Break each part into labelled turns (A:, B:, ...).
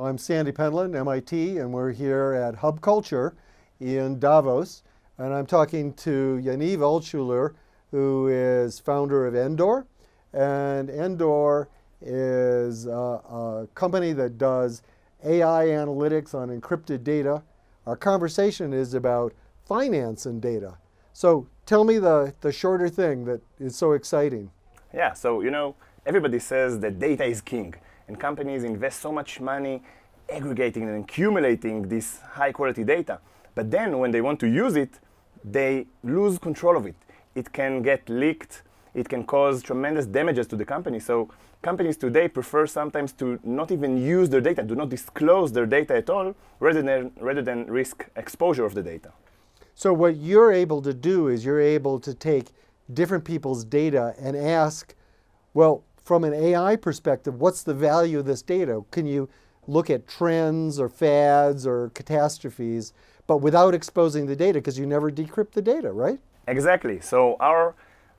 A: I'm Sandy Pentland, MIT, and we're here at Hub Culture in Davos. And I'm talking to Yaniv Altshuler, who is founder of Endor. And Endor is a, a company that does AI analytics on encrypted data. Our conversation is about finance and data. So tell me the, the shorter thing that is so exciting.
B: Yeah, so you know, everybody says that data is king and companies invest so much money aggregating and accumulating this high quality data. But then when they want to use it, they lose control of it. It can get leaked, it can cause tremendous damages to the company. So companies today prefer sometimes to not even use their data, do not disclose their data at all, rather than, rather than risk exposure of the data.
A: So what you're able to do is you're able to take different people's data and ask, well, from an AI perspective, what's the value of this data? Can you look at trends or fads or catastrophes, but without exposing the data because you never decrypt the data, right?
B: Exactly. So our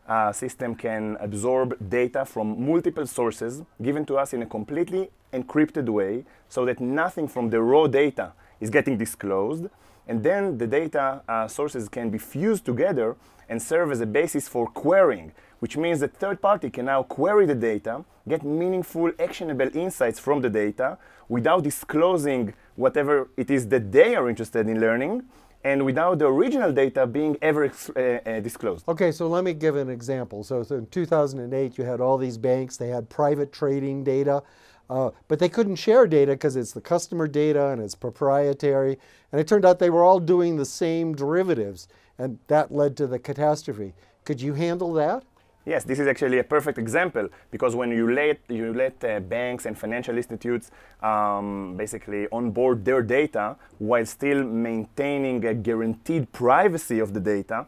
B: uh, system can absorb data from multiple sources given to us in a completely encrypted way so that nothing from the raw data is getting disclosed. And then the data uh, sources can be fused together and serve as a basis for querying which means that third party can now query the data, get meaningful, actionable insights from the data without disclosing whatever it is that they are interested in learning and without the original data being ever uh, uh, disclosed.
A: Okay, so let me give an example. So, so, in 2008, you had all these banks, they had private trading data, uh, but they couldn't share data because it's the customer data and it's proprietary. And it turned out they were all doing the same derivatives, and that led to the catastrophe. Could you handle that?
B: Yes, this is actually a perfect example because when you let, you let uh, banks and financial institutes um, basically onboard their data while still maintaining a guaranteed privacy of the data,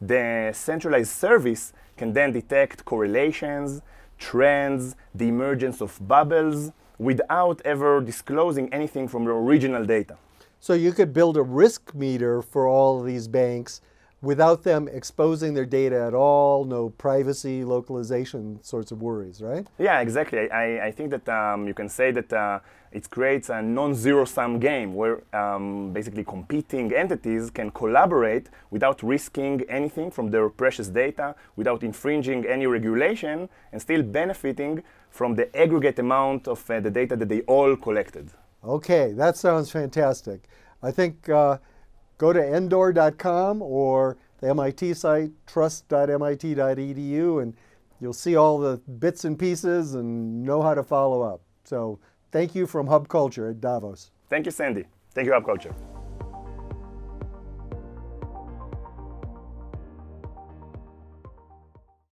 B: the centralized service can then detect correlations, trends, the emergence of bubbles without ever disclosing anything from the original data.
A: So you could build a risk meter for all of these banks without them exposing their data at all, no privacy, localization sorts of worries, right?
B: Yeah, exactly. I, I think that um, you can say that uh, it creates a non-zero sum game where um, basically competing entities can collaborate without risking anything from their precious data, without infringing any regulation, and still benefiting from the aggregate amount of uh, the data that they all collected.
A: Okay, that sounds fantastic. I think uh, go to endor.com or the MIT site, trust.mit.edu, and you'll see all the bits and pieces and know how to follow up. So thank you from Hub Culture at Davos.
B: Thank you, Sandy. Thank you, Hub Culture.